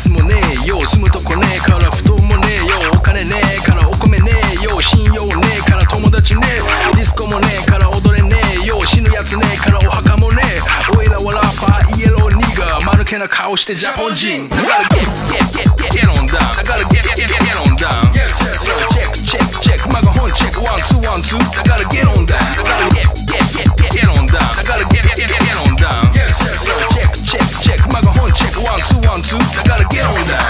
スもねえよ住むとこねえから布団もねえよお金ねえからお米ねえよ信用ねえから友達ねえディスコもねえから踊れねえよ死ぬやつねえからお墓もねえおいらはラッパーイエローニガー間抜けな顔してジャポン人。だからゲッゲッゲッゲッゲッンダウンだからゲッゲッゲッゲッンダウンチェックチェックチェックマガホンチェックワンツーワンツーだからゲッ I Gotta get on that.